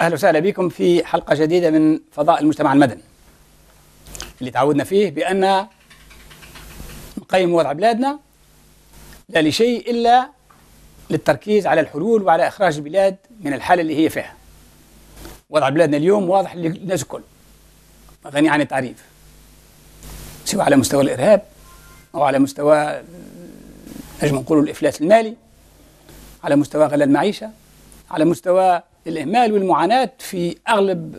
أهلا وسهلا بكم في حلقة جديدة من فضاء المجتمع المدني اللي تعودنا فيه بأن نقيم وضع بلادنا لا لشيء إلا للتركيز على الحلول وعلى إخراج البلاد من الحالة اللي هي فيها. وضع بلادنا اليوم واضح للناس الكل. غني عن التعريف. سواء على مستوى الإرهاب أو على مستوى نجم نقول الإفلاس المالي على مستوى غلاء المعيشة على مستوى الإهمال والمعاناة في أغلب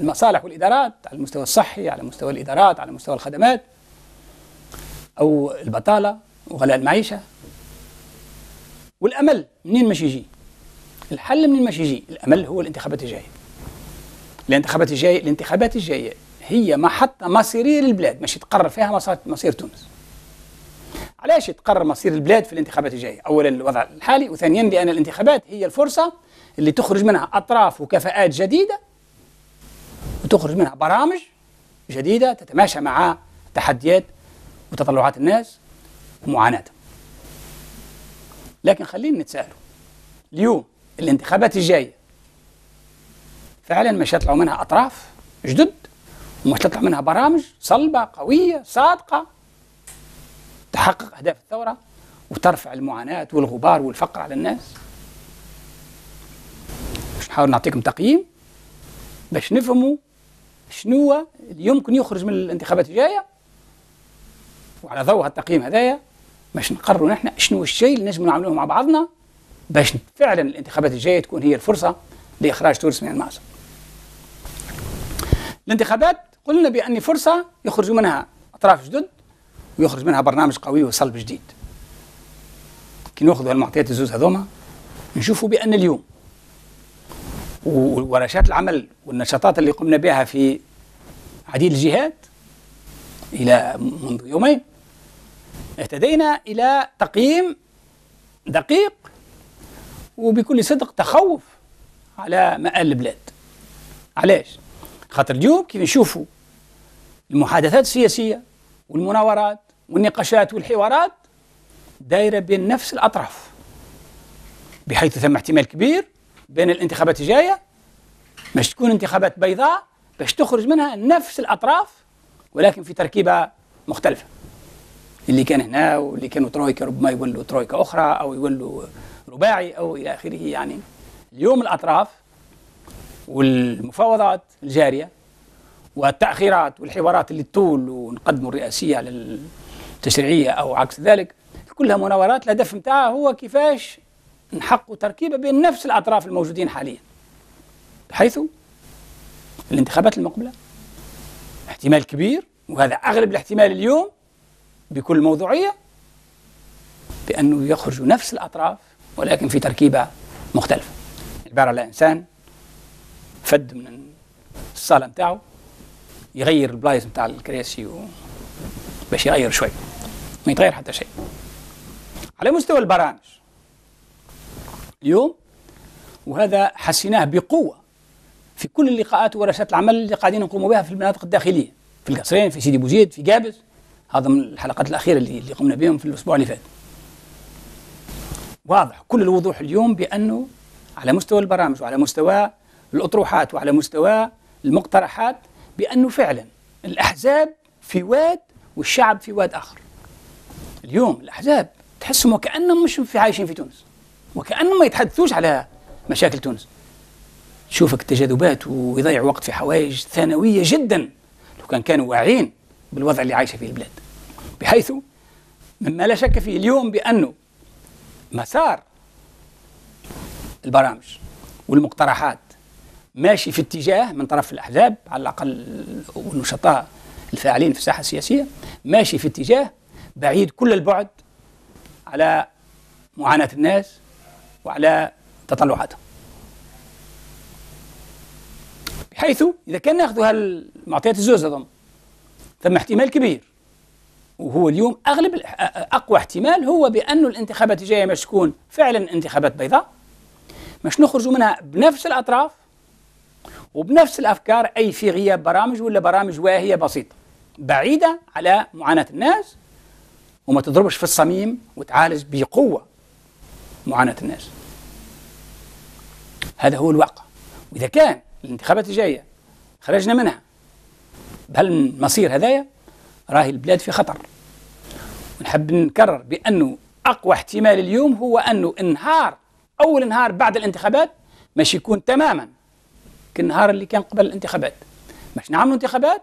المصالح والإدارات على المستوى الصحي على مستوى الإدارات على مستوى الخدمات أو البطالة وغلاء المعيشة. والأمل منين مش يجي؟ الحل منين مش يجي؟ الأمل هو الانتخابات الجاية. الانتخابات الجاية الانتخابات الجاية هي محطة مصيرية للبلاد مش يتقرر فيها مصير تونس. علاش يتقرر مصير البلاد في الانتخابات الجاية؟ أولا الوضع الحالي وثانيا لأن الانتخابات هي الفرصة اللي تخرج منها أطراف وكفاءات جديدة وتخرج منها برامج جديدة تتماشى مع تحديات وتطلعات الناس ومعاناتهم. لكن خلينا نتساءلوا اليوم الانتخابات الجاية فعلا مش يطلعوا منها أطراف جدد ومش تطلع منها برامج صلبة قوية صادقة تحقق أهداف الثورة وترفع المعاناة والغبار والفقر على الناس باش نحاول نعطيكم تقييم باش نفهموا شنو يمكن يخرج من الانتخابات الجاية وعلى ضوء التقييم هذايا باش نقرروا نحن شنو الشيء اللي نجم نعملوه مع بعضنا باش فعلا الانتخابات الجاية تكون هي الفرصة لإخراج تونس من المأزق. الانتخابات قلنا بأن فرصة يخرج منها أطراف جدد ويخرج منها برنامج قوي وصلب جديد. كي ناخذ المعطيات الزوز هذوما نشوفوا بأن اليوم وورشات العمل والنشاطات اللي قمنا بها في عديد الجهات إلى منذ يومين اهتدينا إلى تقييم دقيق وبكل صدق تخوف على مآل البلاد علاش؟ خاطر اليوم كي نشوفوا المحادثات السياسية والمناورات والنقاشات والحوارات دايرة بين نفس الأطراف بحيث ثم احتمال كبير بين الانتخابات الجاية باش تكون انتخابات بيضاء باش تخرج منها نفس الأطراف ولكن في تركيبة مختلفة. اللي كان هنا واللي كانوا ترويكا ربما يولوا ترويكا أخرى أو يولوا رباعي أو إلى آخره يعني. اليوم الأطراف والمفاوضات الجارية والتأخيرات والحوارات اللي تطول ونقدموا الرئاسية على التشريعية أو عكس ذلك كلها مناورات الهدف نتاعها هو كيفاش نحققوا تركيبة بين نفس الأطراف الموجودين حاليا بحيث الانتخابات المقبلة احتمال كبير وهذا أغلب الاحتمال اليوم بكل موضوعية بأنه يخرجوا نفس الأطراف ولكن في تركيبة مختلفة عبارة على إنسان فد من الصالة نتاعو يغير البلايص نتاع الكراسي. باش يغير شوي ما يتغير حتى شيء. على مستوى البرامج. اليوم وهذا حسيناه بقوة في كل اللقاءات ورشات العمل اللي قاعدين نقوموا بها في المناطق الداخلية. في القصرين في سيدي بوزيد في قابس هذا من الحلقات الأخيرة اللي, اللي قمنا بهم في الأسبوع اللي فات. واضح كل الوضوح اليوم بأنه على مستوى البرامج وعلى مستوى الأطروحات وعلى مستوى المقترحات بأنه فعلا الأحزاب في واد والشعب في واد آخر. اليوم الأحزاب تحسهم وكأنهم مش في عايشين في تونس وكأنهم ما يتحدثوش على مشاكل تونس. تشوفك التجاذبات ويضيع وقت في حوائج ثانوية جدا لو كان كانوا واعيين بالوضع اللي عايشة فيه البلاد. بحيث مما لا شك فيه اليوم بأنه مسار البرامج والمقترحات ماشي في اتجاه من طرف الأحزاب على الأقل والنشطاء الفاعلين في الساحة السياسية ماشي في اتجاه بعيد كل البعد على معاناة الناس وعلى تطلعاتهم. بحيث إذا كان ناخذ هالمعطيات الزوز أظن ثم احتمال كبير وهو اليوم أغلب أقوى احتمال هو بأن الانتخابات الجاية مش تكون فعلا انتخابات بيضاء. مش نخرجوا منها؟ بنفس الأطراف وبنفس الأفكار أي في غياب برامج ولا برامج واهية بسيطة بعيدة على معاناة الناس وما تضربش في الصميم وتعالج بقوة معاناة الناس. هذا هو الواقع. إذا كان الانتخابات الجاية خرجنا منها بهالمصير هذايا؟ راهي البلاد في خطر. ونحب نكرر بأنه أقوى احتمال اليوم هو أنه انهار أول نهار بعد الانتخابات مش يكون تماما كالنهار اللي كان قبل الانتخابات. مش نعملوا انتخابات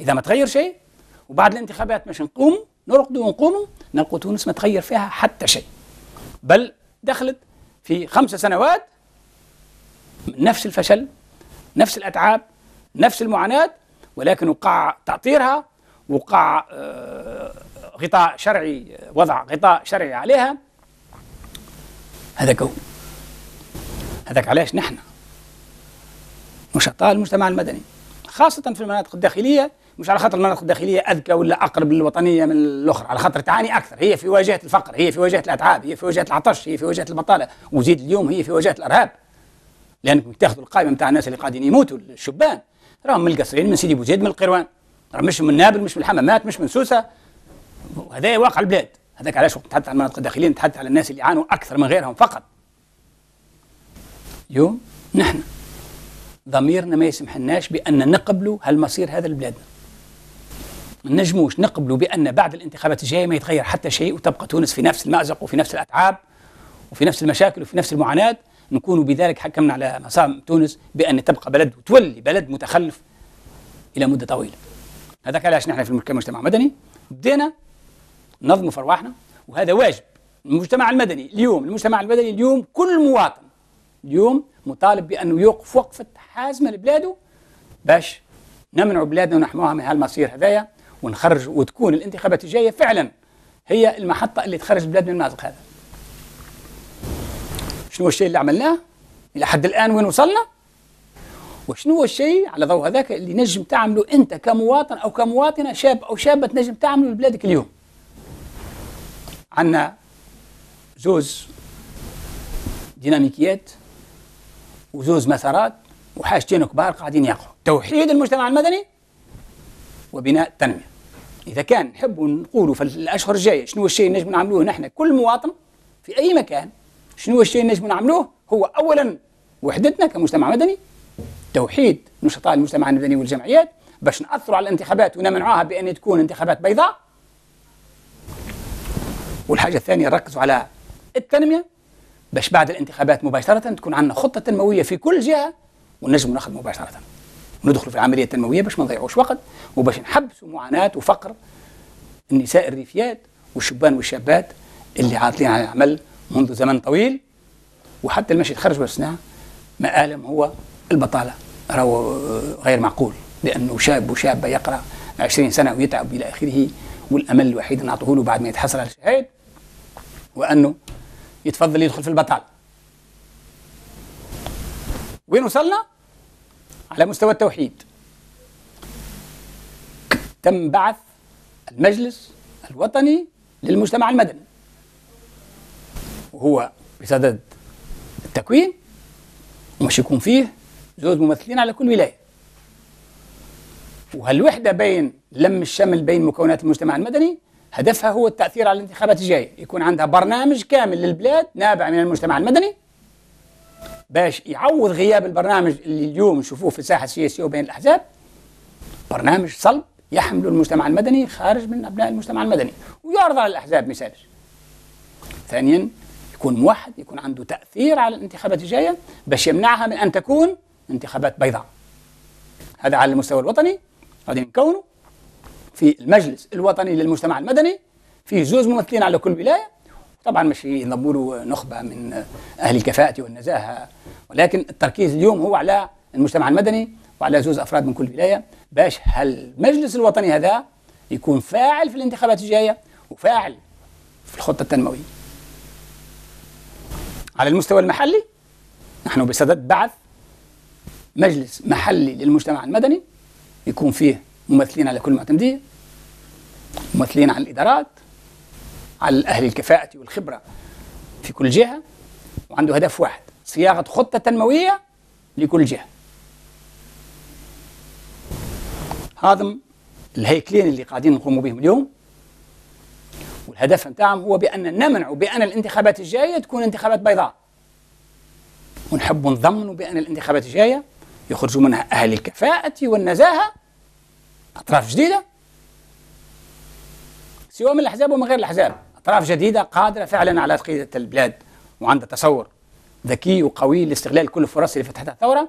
إذا ما تغير شيء وبعد الانتخابات مش نقوم نرقدوا ونقوموا نلقوا تونس ما تغير فيها حتى شيء. بل دخلت في خمس سنوات نفس الفشل نفس الأتعاب نفس المعاناة ولكن وقع تعطيرها وقع آه، غطاء شرعي وضع غطاء شرعي عليها. هذا هو هذاك علاش نحن؟ نشطاء المجتمع المدني خاصة في المناطق الداخلية مش على خاطر المناطق الداخلية أذكى ولا أقرب للوطنية من الأخرى على خاطر تعاني أكثر. هي في واجهة الفقر هي في واجهة الأتعاب هي في واجهة العطش هي في واجهة البطالة. وزيد اليوم هي في واجهة الإرهاب. لأنكم تأخذوا القائمة نتاع الناس اللي قاعدين يموتوا الشبان. راهم من القصرين من سيدي بوزيد من القروان. راهم مش من نابل مش من الحمامات مش من سوسة. هذا واقع البلاد. هذاك علاش وقت نتحدث عن المناطق الداخلية نتحدث على الناس اللي يعانوا أكثر من غيرهم فقط. اليوم نحن. ضميرنا ما يسمحلناش بأن نقبلوا هالمصير هذا لبلادنا. ما نجموش نقبلوا بأن بعد الانتخابات الجاية ما يتغير حتى شيء وتبقى تونس في نفس المأزق وفي نفس الأتعاب وفي نفس المشاكل وفي نفس المعاناة. نكون بذلك حكمنا على مصام تونس بأن تبقى بلد وتولي بلد متخلف إلى مدة طويلة. هذا علاش نحن في المجتمع المدني. بدينا نظم فرواحنا وهذا واجب. المجتمع المدني اليوم المجتمع المدني اليوم كل مواطن اليوم مطالب بأنه يوقف وقفة حازمة لبلاده باش نمنع بلادنا ونحموها من هالمصير هذايا. ونخرج وتكون الانتخابات الجاية فعلا هي المحطة اللي تخرج البلاد من المأزق هذا. شنو الشيء اللي عملناه؟ إلى حد الآن وين وصلنا؟ وشنو هو الشيء على ضوء هذاك اللي نجم تعمله أنت كمواطن أو كمواطنة شاب أو شابة تنجم تعمله لبلادك اليوم؟ عندنا زوز ديناميكيات وزوز مسارات وحاجتين كبار قاعدين يقعوا. توحيد المجتمع المدني وبناء التنمية. إذا كان نحبوا نقولوا في الأشهر الجاية شنو الشيء اللي نجم نعملوه نحن كل مواطن في أي مكان شنو الشيء اللي نجم نعملوه؟ هو اولا وحدتنا كمجتمع مدني توحيد نشطاء المجتمع المدني والجمعيات باش نأثروا على الانتخابات ونمنعوها بأن تكون انتخابات بيضاء. والحاجة الثانية نركزوا على التنمية باش بعد الانتخابات مباشرة تكون عندنا خطة تنموية في كل جهة ونجم ناخذ مباشرة. وندخل في العملية التنموية باش ما نضيعوش وقت وباش نحبسوا معاناة وفقر النساء الريفيات والشبان والشابات اللي عاطلين على العمل منذ زمن طويل. وحتى المشي تخرج بالصناعه مآلم هو البطالة. راهو غير معقول لأنه شاب وشابة يقرأ 20 سنة ويتعب إلى آخره والأمل الوحيد نعطوه له بعد ما يتحصل على الشهاده وأنه يتفضل يدخل في البطالة. وين وصلنا؟ على مستوى التوحيد. تم بعث المجلس الوطني للمجتمع المدني. وهو بصدد التكوين ومش يكون فيه زوج ممثلين على كل ولاية. وهالوحدة بين لم الشمل بين مكونات المجتمع المدني هدفها هو التأثير على الانتخابات الجاية. يكون عندها برنامج كامل للبلاد نابع من المجتمع المدني باش يعوض غياب البرنامج اللي اليوم نشوفوه في الساحة السياسية وبين الأحزاب. برنامج صلب يحمل المجتمع المدني خارج من أبناء المجتمع المدني ويعرض على الأحزاب مثال ثانيا يكون موحد يكون عنده تأثير على الانتخابات الجاية باش يمنعها من أن تكون انتخابات بيضاء. هذا على المستوى الوطني. غادي نكونه في المجلس الوطني للمجتمع المدني فيه زوز ممثلين على كل ولاية طبعا مش له نخبة من أهل الكفاءة والنزاهة ولكن التركيز اليوم هو على المجتمع المدني وعلى زوز أفراد من كل ولاية باش هالمجلس الوطني هذا يكون فاعل في الانتخابات الجاية وفاعل في الخطة التنموية. على المستوى المحلي نحن بصدد بعث مجلس محلي للمجتمع المدني يكون فيه ممثلين على كل معتمدية ممثلين على الإدارات على أهل الكفاءة والخبرة في كل جهة وعنده هدف واحد صياغة خطة تنموية لكل جهة. هذا الهيكلين اللي قاعدين نقوم بهم اليوم. والهدف نتاعهم هو بأن نمنع بأن الانتخابات الجاية تكون انتخابات بيضاء. ونحب نضمنوا بأن الانتخابات الجاية يخرجوا منها أهل الكفاءة والنزاهة أطراف جديدة. سواء من الأحزاب ومن غير الأحزاب. أطراف جديدة قادرة فعلا على قيادة البلاد وعندها تصور ذكي وقوي لاستغلال كل الفرص اللي فتحتها الثورة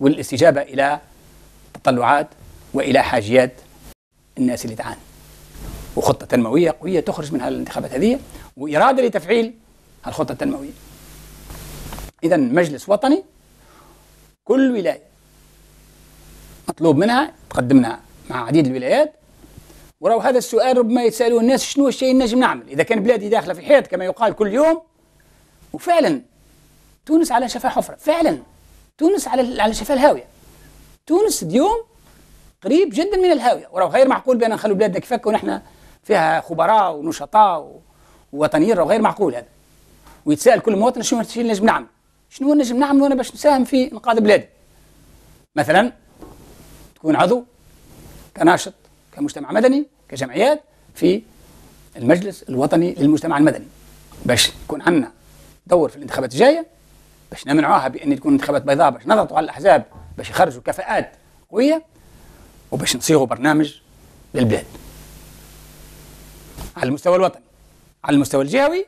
والاستجابة إلى تطلعات وإلى حاجيات الناس اللي تعاني. وخطة تنموية قوية تخرج منها الانتخابات هذه وإرادة لتفعيل الخطة التنموية. إذا مجلس وطني كل ولاية مطلوب منها تقدمنا مع عديد الولايات وراه هذا السؤال ربما يتسألوه الناس شنو الشيء اللي نجم نعمل. إذا كان بلادي داخلة في حيط كما يقال كل يوم وفعلا تونس على شفا حفرة فعلا تونس على على شفا الهاوية. تونس اليوم قريب جدا من الهاوية. وراه غير معقول بأن نخلوا بلادنا كيفك ونحن فيها خبراء ونشطاء ووطنيين راه غير معقول هذا. ويتساءل كل مواطن شنو الشيء اللي نجم نعمل. شنو نجم نعمل وأنا باش نساهم في إنقاذ بلادي؟ مثلا تكون عضو كناشط كمجتمع مدني كجمعيات في المجلس الوطني للمجتمع المدني. باش يكون عندنا دور في الانتخابات الجاية باش نمنعوها بأن تكون انتخابات بيضاء باش نضغطوا على الأحزاب باش يخرجوا كفاءات قوية وباش نصيغوا برنامج للبلاد. على المستوى الوطني على المستوى الجهوي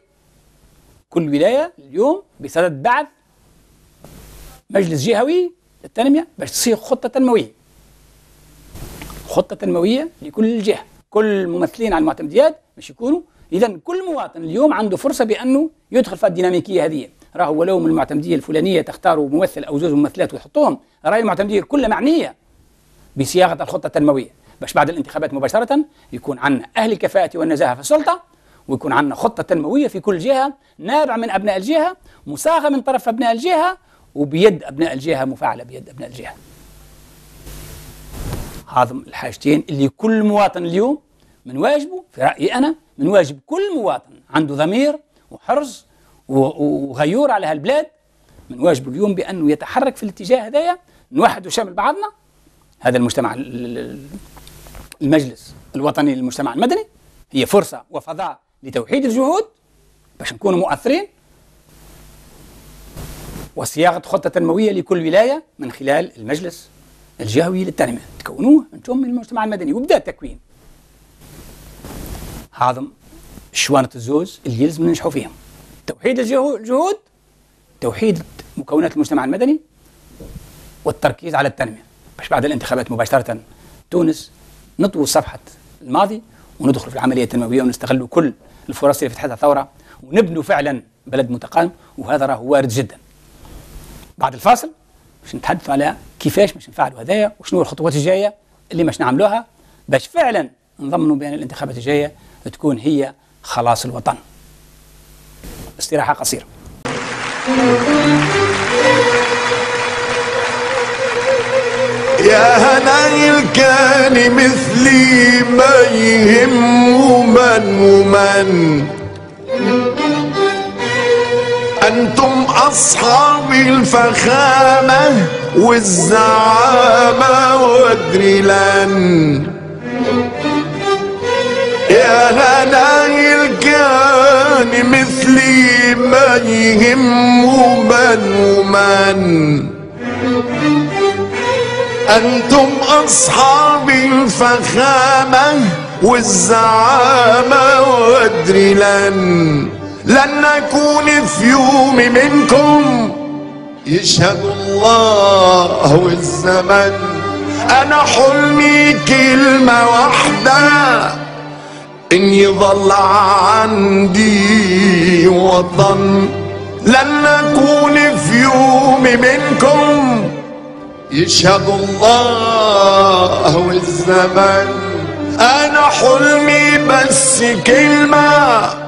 كل ولاية اليوم بصدد بعث مجلس جهوي للتنمية باش تصيغ خطة تنموية. خطة تنموية لكل جهة. كل الممثلين على المعتمديات باش يكونوا. اذا كل مواطن اليوم عنده فرصة بأنه يدخل في الديناميكية هذه. راهو ولو من المعتمدية الفلانية تختاروا ممثل أو زوج ممثلات وتحطوهم راهي المعتمدية كلها معنية بصياغة الخطة التنموية. باش بعد الانتخابات مباشرة يكون عندنا أهل الكفاءه والنزاهة في السلطة ويكون عندنا خطة تنموية في كل جهة نابعه من أبناء الجهة مصاغه من طرف أبناء الجهة وبيد أبناء الجهة مفاعلة بيد أبناء الجهة. هذا الحاجتين اللي كل مواطن اليوم من واجبه في رأيي أنا من واجب كل مواطن عنده ضمير وحرص وغيور على هالبلاد من واجبه اليوم بأنه يتحرك في الاتجاه هذايا نوحد وشامل بعضنا. هذا المجتمع المجلس الوطني للمجتمع المدني. هي فرصة وفضاء لتوحيد الجهود باش نكونوا مؤثرين. وصياغة خطة تنموية لكل ولاية من خلال المجلس. الجهوي للتنمية. تكونوه أنتم من المجتمع المدني. وبدأ التكوين. هذا شوانة الزوز اللي يلزم ننجحوا فيهم. توحيد الجهود توحيد مكونات المجتمع المدني والتركيز على التنمية. باش بعد الانتخابات مباشرة تونس نطوي صفحة الماضي وندخل في العملية التنموية ونستغل كل الفرص اللي فتحتها الثورة ونبنوا فعلا بلد متقدم وهذا راه وارد جدا. بعد الفاصل باش نتحدثوا على كيفاش باش نفعلوا هذايا وشنو الخطوات الجاية اللي باش نعملوها باش فعلا نضمنوا بأن الانتخابات الجاية تكون هي خلاص الوطن. استراحة قصيرة. يا هناي كان مثلي ما يهم من ومن. أنتم أصحاب الفخامة والزعامة وأدري لن. يا هناي كان مثلي ما يهم من ومن. أنتم أصحاب الفخامة والزعامة وأدري لن نكون في يوم منكم. يشهد الله والزمن أنا حلمي كلمة واحدة. إن يظل عندي وطن. لن نكون في يوم منكم. يشهد الله والزمن أنا حلمي بس كلمة.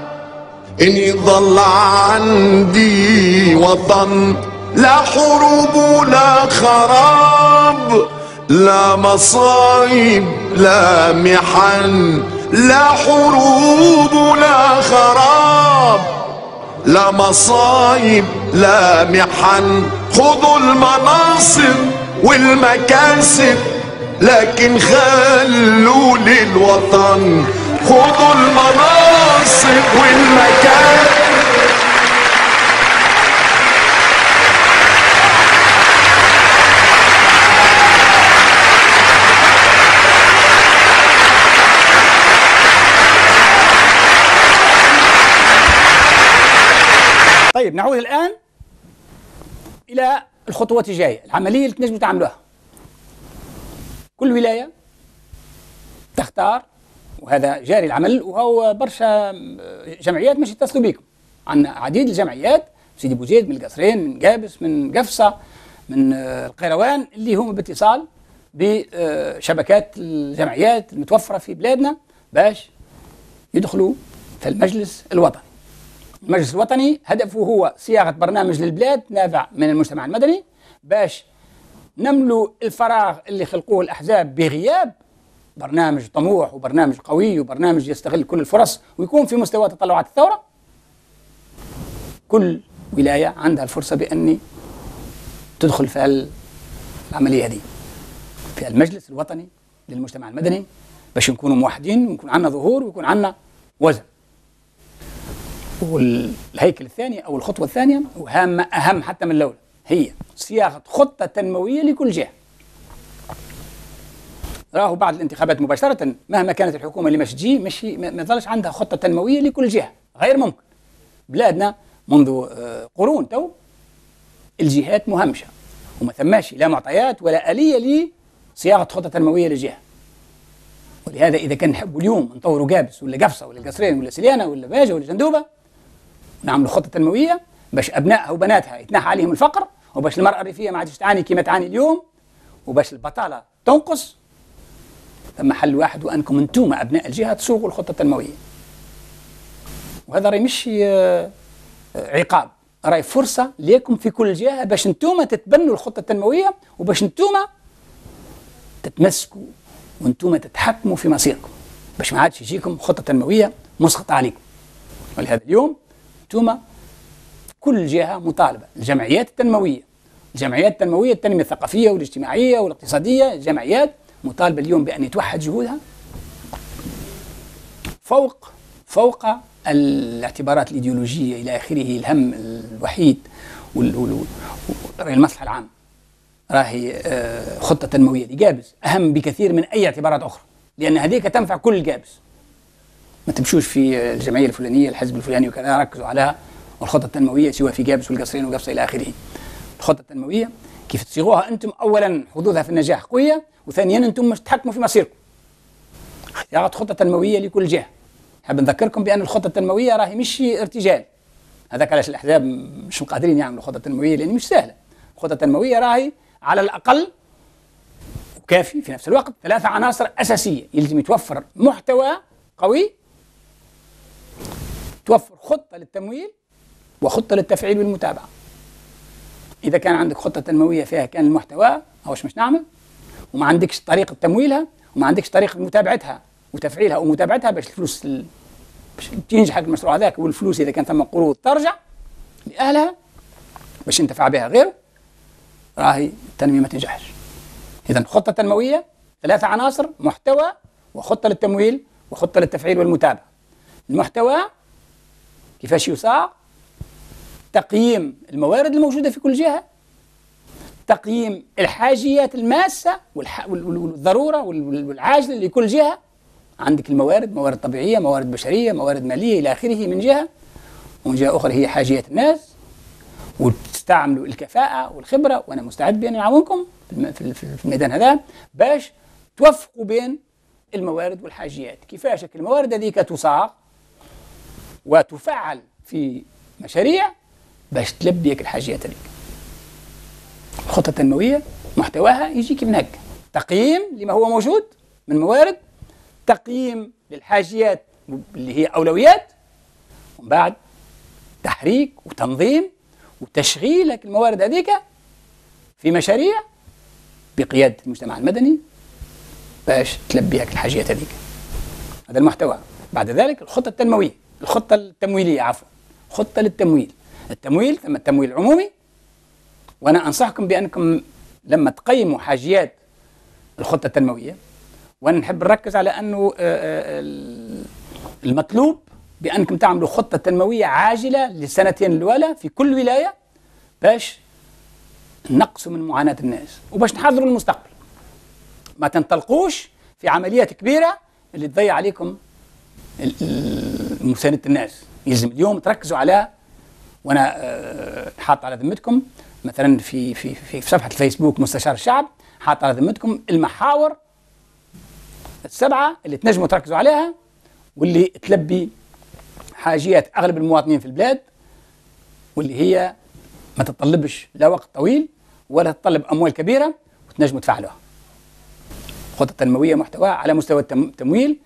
ان يضل عندي وطن لا حروب ولا خراب لا مصايب لا محن لا حروب ولا خراب لا مصايب لا محن. خذوا المناصب والمكاسب لكن خلوا للوطن. خدوا المناصب والمكان. طيب نعود الآن إلى الخطوات الجاية العملية اللي تنجموا تعملوها كل ولاية تختار وهذا جاري العمل وهو برشا جمعيات مش يتصلوا بكم عندنا عديد الجمعيات سيدي بوزيد من القصرين من قابس من قفصة من آه، القيروان اللي هم باتصال بشبكات الجمعيات المتوفرة في بلادنا باش يدخلوا في المجلس الوطني. المجلس الوطني هدفه هو صياغة برنامج للبلاد نابع من المجتمع المدني باش نملوا الفراغ اللي خلقوه الأحزاب بغياب برنامج طموح وبرنامج قوي وبرنامج يستغل كل الفرص ويكون في مستوى تطلعات الثورة. كل ولاية عندها الفرصة بأني تدخل في العملية هذه في المجلس الوطني للمجتمع المدني باش نكونوا موحدين ويكون عندنا ظهور ويكون عندنا وزن. والهيكل الثاني أو الخطوة الثانية وهامة أهم حتى من الأولى هي صياغة خطة تنموية لكل جهة. راهو بعد الانتخابات مباشرة مهما كانت الحكومة اللي مش تجي مش ما يظلش عندها خطة تنموية لكل جهة غير ممكن. بلادنا منذ آه، قرون تو الجهات مهمشة وما ثماش لا معطيات ولا آلية لصياغة خطة تنموية للجهة ولهذا إذا كان نحبوا اليوم نطوروا قابس ولا قفصة ولا القصرين ولا سليانة ولا باجة ولا جندوبة نعملوا خطة تنموية باش أبنائها وبناتها يتنحى عليهم الفقر وباش المرأة الريفية ما عادش تعاني كما تعاني اليوم وباش البطالة تنقص ثم حل واحد وأنكم أنتم أبناء الجهة تصوغوا الخطة التنموية. وهذا راهي مش آه، عقاب. راهي فرصة ليكم في كل جهة باش أنتم تتبنوا الخطة التنموية وباش أنتم تتمسكوا وأنتم تتحكموا في مصيركم. باش ما عادش يجيكم خطة تنموية مسقطة عليكم. ولهذا اليوم أنتم كل جهة مطالبة. الجمعيات التنموية. الجمعيات التنموية التنمية الثقافية والاجتماعية والاقتصادية الجمعيات مطالبة اليوم بأن يتوحد جهودها فوق فوق الاعتبارات الإيديولوجية إلى آخره الهم الوحيد المصلحة العامة راهي آه، خطة تنموية لجابس أهم بكثير من أي اعتبارات أخرى لأن هذيك تنفع كل الجابس ما تمشوش في الجمعية الفلانية الحزب الفلاني وكذا ركزوا على الخطة التنموية سواء في جابس والقصرين وقفصة إلى آخره. الخطة التنموية كيف تصيغوها؟ أنتم أولا حظوظها في النجاح قوية وثانيا أنتم مش تحكموا في مصيركم. صياغة خطة تنموية لكل جهة. حاب نذكركم بأن الخطة التنموية راهي مش ارتجال. هذاك علاش الأحزاب مش قادرين يعملوا خطة تنموية لأن مش سهلة. الخطة التنموية راهي على الأقل وكافي في نفس الوقت ثلاثة عناصر أساسية يلزم يتوفر محتوى قوي توفر خطة للتمويل وخطة للتفعيل والمتابعة. إذا كان عندك خطة تنموية فيها كان المحتوى أوش مش نعمل؟ وما عندكش طريقة تمويلها وما عندكش طريقة متابعتها وتفعيلها ومتابعتها باش الفلوس باش تنجح المشروع هذاك والفلوس إذا كان ثم قروض ترجع لأهلها باش ينتفع بها غيره راهي التنمية ما تنجحش. إذا خطة تنموية ثلاثة عناصر محتوى وخطة للتمويل وخطة للتفعيل والمتابعة. المحتوى كيفاش يصاغ تقييم الموارد الموجودة في كل جهة تقييم الحاجيات الماسة والضرورة والعاجلة لكل جهة. عندك الموارد موارد طبيعية موارد بشرية موارد مالية إلى آخره من جهة. ومن جهة أخرى هي حاجيات الناس وتستعملوا الكفاءة والخبرة. وأنا مستعد بأن أعاونكم في الميدان هذا باش توفقوا بين الموارد والحاجيات. كيفاش؟ الموارد هذيك تصاغ وتفعل في مشاريع باش تلبي الحاجيات هذيك. الخطة التنموية محتواها يجيك من هكا تقييم لما هو موجود من موارد تقييم للحاجيات اللي هي أولويات ومن بعد تحريك وتنظيم وتشغيل الموارد هذيك في مشاريع بقيادة المجتمع المدني باش تلبي الحاجيات هذيك. هذا المحتوى. بعد ذلك الخطة التنموية الخطة التمويلية عفوا خطة للتمويل. التمويل ثم التمويل العمومي وأنا أنصحكم بأنكم لما تقيموا حاجيات الخطة التنموية وأنا نحب نركز على أنه آه، آه، المطلوب بأنكم تعملوا خطة تنموية عاجلة للسنتين الأولى في كل ولاية باش نقصوا من معاناة الناس وباش نحضروا المستقبل. ما تنطلقوش في عمليات كبيرة اللي تضيع عليكم مساندة الناس. يلزم اليوم تركزوا على وأنا آه، حاط على ذمتكم مثلا في في في صفحة الفيسبوك مستشار الشعب حاط على ذمتكم المحاور السبعة اللي تنجموا تركزوا عليها واللي تلبي حاجيات أغلب المواطنين في البلاد واللي هي ما تتطلبش لا وقت طويل ولا تتطلب أموال كبيرة وتنجموا تفعلوها. الخطط التنموية محتواها على مستوى التمويل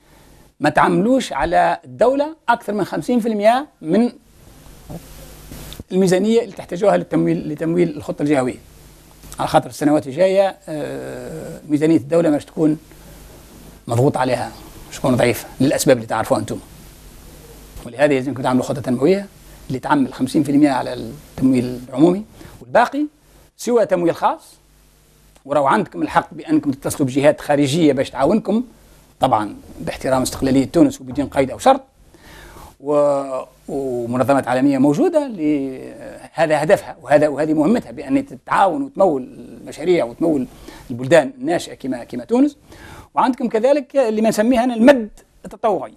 ما تعملوش على الدولة أكثر من 50% من الميزانية اللي تحتاجوها للتمويل لتمويل الخطة الجهوية. على خاطر السنوات الجاية آه، ميزانية الدولة مش تكون مضغوط عليها مش تكون ضعيفة للأسباب اللي تعرفوها أنتم. ولهذا لازمكم تعملوا خطة تنمويه اللي تعمل 50% على التمويل العمومي والباقي سوى تمويل خاص ورو عندكم الحق بأنكم تتصلوا بجهات خارجية باش تعاونكم طبعا باحترام استقلالية تونس وبدون قيد أو شرط و... ومنظمات عالمية موجودة هذا هدفها وهذا وهذه مهمتها بأن تتعاون وتمول المشاريع وتمول البلدان الناشئة كما كما تونس. وعندكم كذلك اللي ما نسميها المد التطوعي.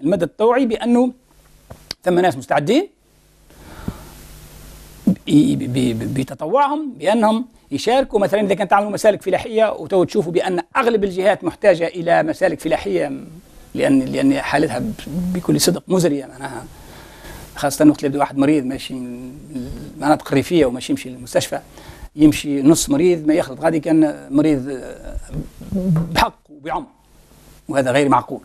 المد التطوعي بأنه ثم ناس مستعدين بتطوعهم بأنهم يشاركوا. مثلا إذا كانت تعملوا مسالك فلاحية وتو تشوفوا بأن أغلب الجهات محتاجة إلى مسالك فلاحية لأن لأن حالتها بكل صدق مزرية معناها. خاصة وقت يبدا واحد مريض ماشي من المناطق الريفيه وماشي يمشي للمستشفى يمشي نص مريض ما يخلط. غادي كان مريض بحق وبعمر وهذا غير معقول.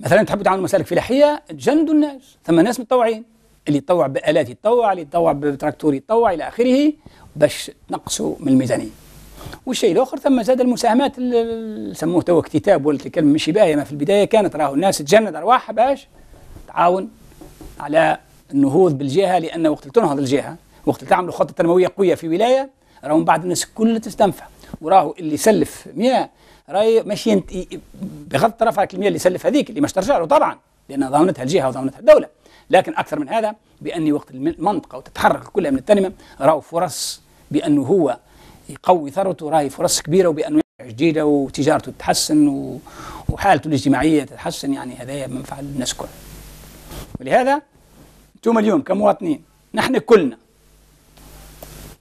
مثلا تحبوا تعملوا مسالك فلاحية تجندوا الناس ثم ناس متطوعين اللي يتطوع بآلات يتطوع اللي يتطوع بتراكتور يتطوع إلى آخره باش تنقصوا من الميزانية. والشيء الآخر ثم زاد المساهمات اللي سموه تو اكتتاب ولا الكلمة مش باهية ما في البداية كانت راهو الناس تجند أرواحها باش تعاون على النهوض بالجهة لأن وقت تنهض الجهة وقت تعملوا خطة تنموية قوية في ولاية راهو من بعد الناس كلها تستنفع. وراهو اللي يسلف 100 راهي ماشي بغض الطرف على المياه اللي يسلف هذيك اللي مش ترجع له طبعا لأن ضمنتها الجهة وضمنتها الدولة. لكن أكثر من هذا بأن وقت المنطقة وتتحرك كلها من التنمية راهو فرص بأنه هو يقوي ثروته راهي فرص كبيرة وبأنه جديدة وتجارته تتحسن وحالته الاجتماعية تتحسن يعني هذا منفعة للناس كل ولهذا أنتم اليوم كمواطنين نحن كلنا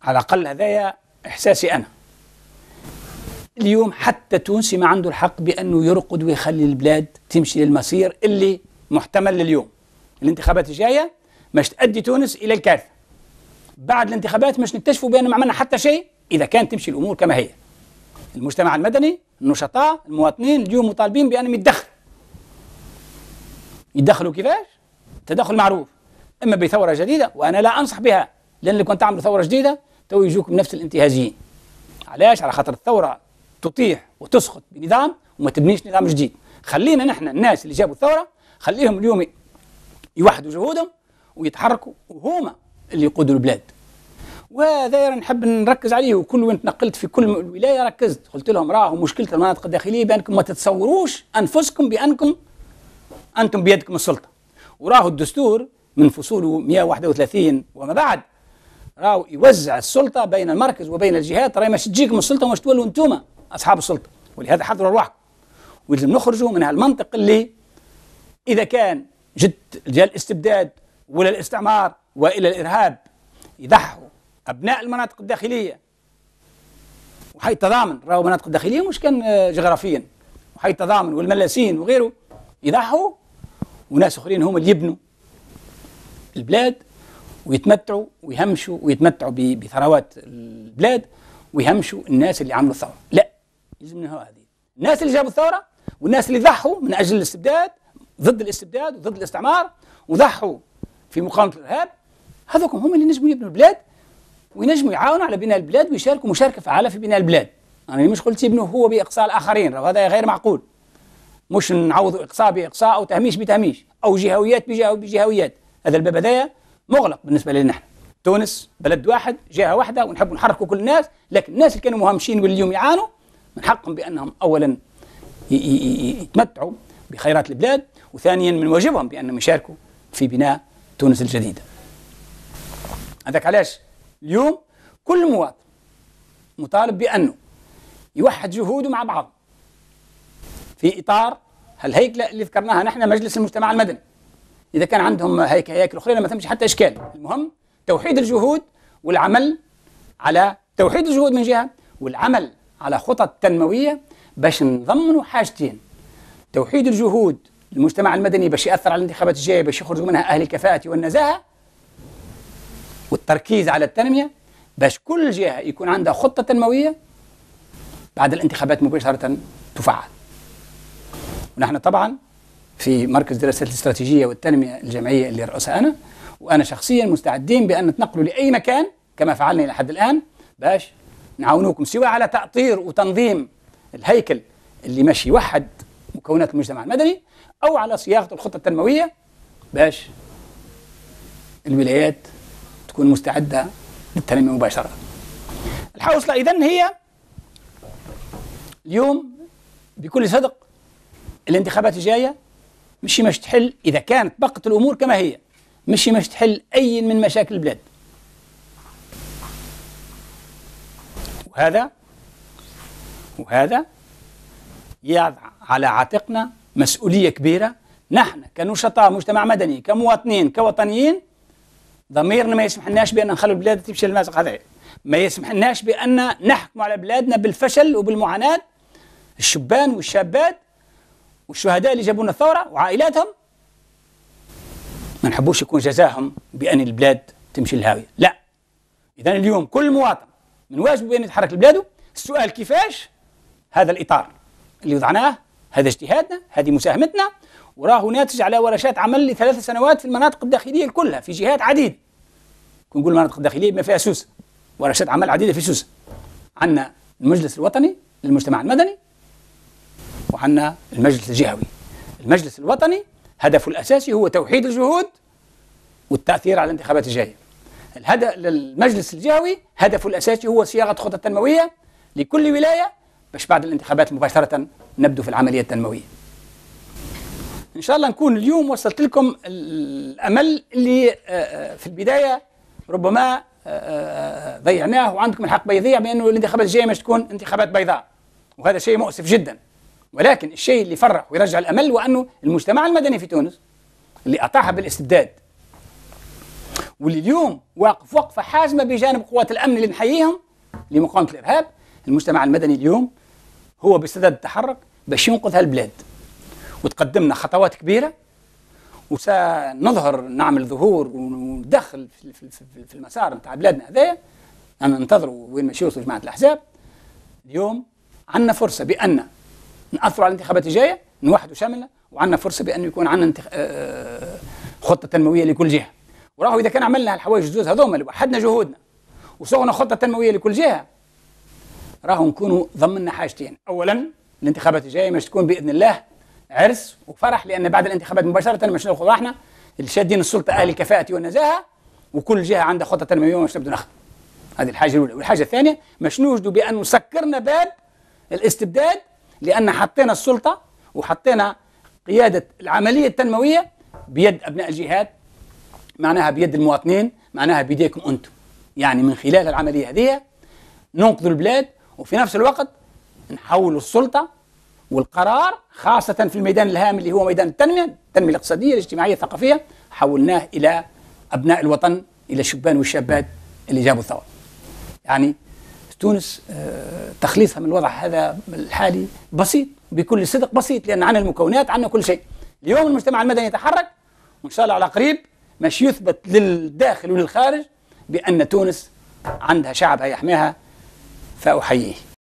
على الأقل هذايا إحساسي أنا. اليوم حتى تونسي ما عنده الحق بأنه يرقد ويخلي البلاد تمشي للمسير اللي محتمل لليوم. الانتخابات الجاية مش تؤدي تونس إلى الكارثة. بعد الانتخابات مش نكتشفوا بأن ما عملنا حتى شيء إذا كانت تمشي الأمور كما هي. المجتمع المدني النشطاء المواطنين اليوم مطالبين بأنهم يتدخلوا. يتدخلوا كيفاش؟ تدخل معروف. إما بثورة جديدة وأنا لا أنصح بها لأن اللي كنت تعملوا ثورة جديدة تو يجوكم نفس الانتهازيين. علاش؟ على خاطر الثورة تطيح وتسقط بنظام وما تبنيش نظام جديد. خلينا نحن الناس اللي جابوا الثورة خليهم اليوم يوحدوا جهودهم ويتحركوا وهما اللي يقودوا البلاد. وهذا نحب نركز عليه وكل وين تنقلت في كل ولاية ركزت. قلت لهم راهو مشكلة المناطق الداخلية بأنكم ما تتصوروش أنفسكم بأنكم أنتم بيدكم السلطة. وراهو الدستور من فصوله 131 وما بعد. راهو يوزع السلطة بين المركز وبين الجهات. راهي مش تجيكم السلطة ومش تولوا أنتم أصحاب السلطة. ولهذا حضروا أرواحكم. ولازم نخرجوا من هالمنطق اللي إذا كان جد جاء الاستبداد ولا الاستعمار والى الإرهاب يضحوا أبناء المناطق الداخلية. وحي التضامن. راهو المناطق الداخلية مش كان جغرافيا. وحي التضامن والملاسين وغيره يضحوا وناس آخرين هم اللي يبنوا البلاد ويتمتعوا ويهمشوا ويتمتعوا بثروات البلاد ويهمشوا الناس اللي عملوا الثورة. لا لازم هذه. الناس اللي جابوا الثورة والناس اللي ضحوا من أجل الاستبداد ضد الاستبداد وضد الاستعمار وضحوا في مقاومة الإرهاب هذوكم هم اللي نجموا يبنوا البلاد وينجموا يعاونوا على بناء البلاد ويشاركوا مشاركة فعالة في بناء البلاد. يعني مش قلت يبنوا هو بإقصاء الآخرين وهذا غير معقول. مش نعوضوا إقصاء بإقصاء أو تهميش بتهميش أو جهويات بجهويات. هذا الباب هذايا مغلق بالنسبة لنا نحن تونس بلد واحد جهة واحدة ونحب نحركوا كل الناس لكن الناس اللي كانوا مهمشين واليوم يعانوا من حقهم بأنهم اولا يتمتعوا بخيرات البلاد وثانيا من واجبهم بأنهم يشاركوا في بناء تونس الجديدة. هذاك علاش؟ اليوم كل مواطن مطالب بأنه يوحد جهوده مع بعض. في إطار هالهيكلة اللي ذكرناها نحن مجلس المجتمع المدني. إذا كان عندهم هيك هياكل أخرى ما تمشي حتى إشكال. المهم توحيد الجهود والعمل على توحيد الجهود من جهة والعمل على خطط تنموية باش نضمنوا حاجتين. توحيد الجهود المجتمع المدني باش يأثر على الانتخابات الجاية باش يخرجوا منها أهل الكفاءة والنزاهة والتركيز على التنمية باش كل جهة يكون عندها خطة تنموية بعد الانتخابات مباشرة تفعل. ونحن طبعا في مركز دراسات الاستراتيجية والتنمية الجمعيه اللي رأسها أنا وأنا شخصيا مستعدين بأن نتنقلوا لأي مكان كما فعلنا إلى حد الآن. باش نعاونوكم سواء على تأطير وتنظيم الهيكل اللي ماشي يوحد مكونات المجتمع المدني أو على صياغة الخطة التنموية. باش الولايات تكون مستعدة للتنمية مباشرة. الحوصلة إذن هي اليوم بكل صدق الانتخابات الجاية مش مش تحل إذا كانت بقت الأمور كما هي مش مش تحل أي من مشاكل البلاد. وهذا وهذا يضع على عاتقنا مسؤولية كبيرة. نحن كنشطاء مجتمع مدني كمواطنين كوطنيين ضميرنا ما يسمحلناش بأن نخلي البلاد تمشي للمازق هذا. ما يسمحلناش بأن نحكم على بلادنا بالفشل وبالمعاناة. الشبان والشابات والشهداء اللي جابوا لنا الثورة وعائلاتهم ما نحبوش يكون جزاهم بأن البلاد تمشي للهاوية لا. إذا اليوم كل مواطن من واجبه أن يتحرك لبلاده. السؤال كيفاش؟ هذا الإطار اللي وضعناه هذا اجتهادنا هذه مساهمتنا وراه ناتج على ورشات عمل لثلاث سنوات في المناطق الداخلية كلها في جهات عديدة نقول المناطق الداخلية بما فيها سوسة ورشات عمل عديدة في سوسة عندنا المجلس الوطني للمجتمع المدني وعندنا المجلس الجهوي. المجلس الوطني هدفه الأساسي هو توحيد الجهود والتأثير على الانتخابات الجاية. الهدف للمجلس الجهوي هدفه الأساسي هو صياغة خطة تنموية لكل ولاية باش بعد الانتخابات مباشرة نبدو في العملية التنموية. إن شاء الله نكون اليوم وصلت لكم الأمل اللي آه، آه، في البداية ربما آه، ضيعناه وعندكم الحق بيضيع بأنه الانتخابات الجاية مش تكون انتخابات بيضاء وهذا شيء مؤسف جدا. ولكن الشيء اللي يفرح ويرجع الأمل وأنه المجتمع المدني في تونس اللي أطاح بالاستبداد واللي اليوم واقف وقفة حازمة بجانب قوات الأمن اللي نحييهم لمقاومة الإرهاب المجتمع المدني اليوم هو بصدد التحرك باش ينقذ هالبلاد. وتقدمنا خطوات كبيرة وسنظهر نعمل ظهور وندخل في المسار نتاع بلادنا هذايا. أنا ننتظروا وين ماشي يوصلوا جماعة الأحزاب. اليوم عندنا فرصة بأن نأثروا على الانتخابات الجاية نوحدوا شملنا وعندنا فرصة بأن يكون عندنا. آه، خطة تنموية لكل جهة. وراهو إذا كان عملنا الحوايج الزوز هذوما اللي وحدنا جهودنا وصغنا خطة تنموية لكل جهة راهو نكونوا ضمننا حاجتين. اولا الانتخابات الجاية مش تكون بإذن الله عرس وفرح لأن بعد الانتخابات مباشرة مش ناخذ إحنا اللي شادين السلطة أهل الكفاءة والنزاهة وكل جهة عندها خطة تنموية مش نبدو ناخذ هذه الحاجة الأولى. والحاجة الثانية مش نوجدوا بأن سكرنا باب الاستبداد لأن حطينا السلطة وحطينا قيادة العملية التنموية بيد أبناء الجهات معناها بيد المواطنين معناها بيديكم أنتم. يعني من خلال العملية هذه ننقذ البلاد وفي نفس الوقت نحول السلطة والقرار خاصة في الميدان الهام اللي هو ميدان التنمية التنمية الاقتصادية الاجتماعية الثقافية حولناه إلى أبناء الوطن إلى الشبان والشابات اللي جابوا الثورة. يعني تونس آه، تخليصها من الوضع هذا الحالي بسيط بكل صدق بسيط لأن عندنا المكونات عندنا كل شيء. اليوم المجتمع المدني يتحرك وإن شاء الله على قريب مش يثبت للداخل وللخارج بأن تونس عندها شعبها يحميها فأحييه.